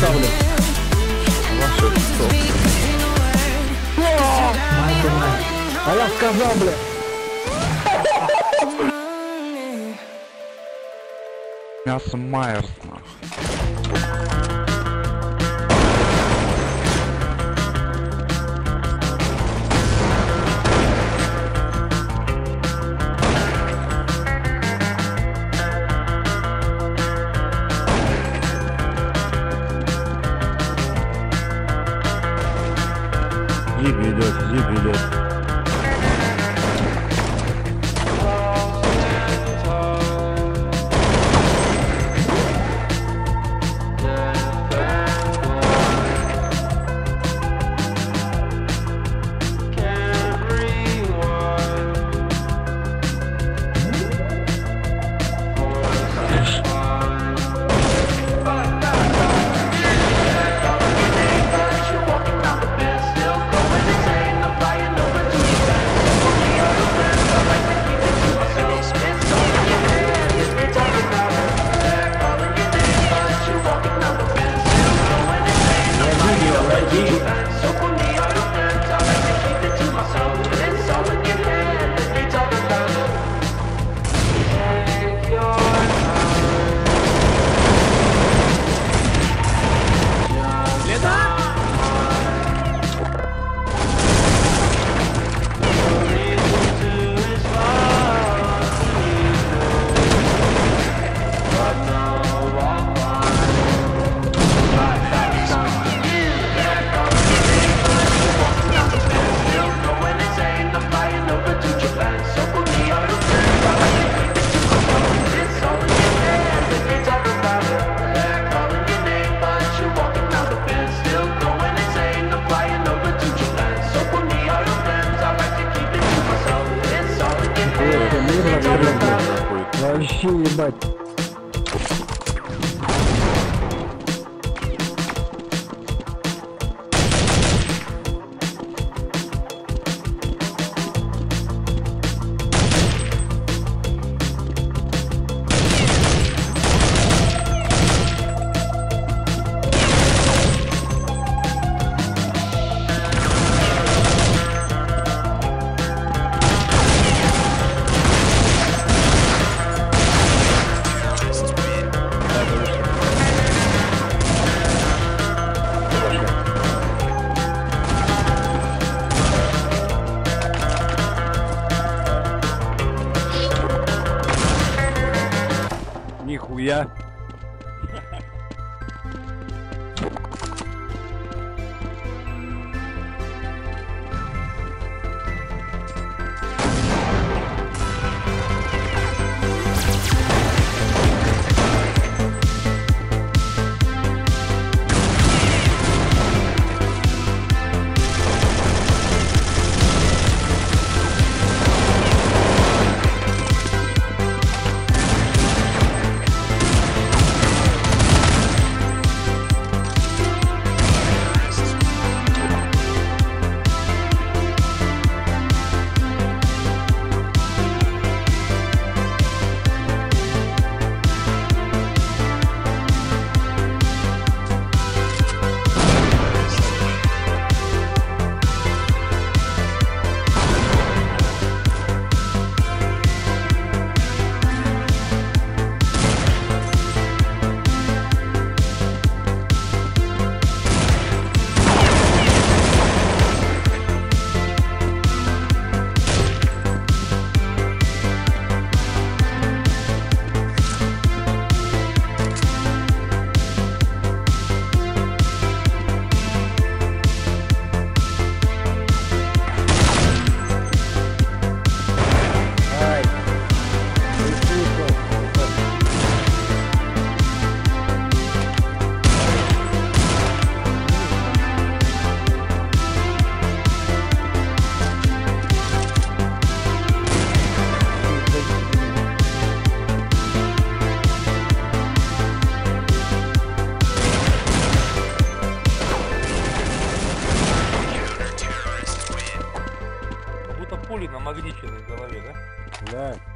ставлю. Ваши что? А я сказал, бля. Мясо Майерс, нахуй. Зип идет, shoot your. Нихуя. В голове, да? Да.